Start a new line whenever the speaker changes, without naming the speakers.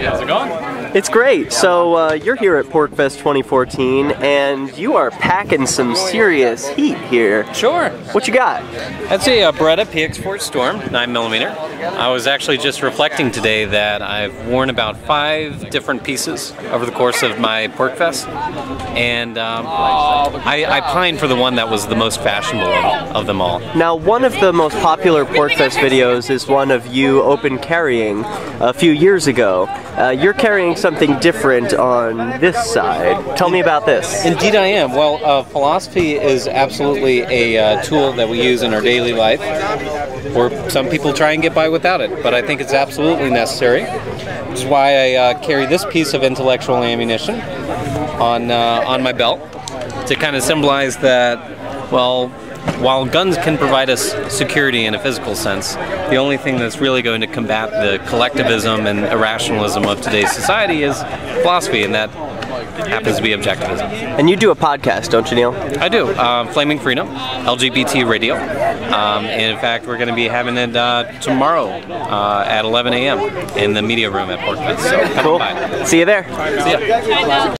How's it going?
It's great. So uh, you're here at PorcFest 2014, and you are packing some serious heat here.
Sure.
What you got?
That's a, uh Beretta PX4 Storm 9mm. I was actually just reflecting today that I've worn about five different pieces over the course of my PorcFest, and um, I, I pined for the one that was the most fashionable of, of them all.
Now, one of the most popular PorcFest videos is one of you open carrying a few years ago. Uh, you're carrying something different on this side. Tell me about this.
Indeed, I am. Well, uh, philosophy is absolutely a uh, tool that we use in our daily life, or some people try and get by without it, but I think it's absolutely necessary. Which is why I uh, carry this piece of intellectual ammunition on uh, on my belt to kind of symbolize that, well, while guns can provide us security in a physical sense, the only thing that's really going to combat the collectivism and irrationalism of today's society is philosophy, and that happens to be objectivism.
And you do a podcast, don't you, Neil?
I do. Uh, Flaming Freedom, LGBT Radio. Um, and in fact, we're going to be having it uh, tomorrow uh, at 11 a.m. in the media room at PorcFest. So come
Cool.
by.
See you there.
See ya.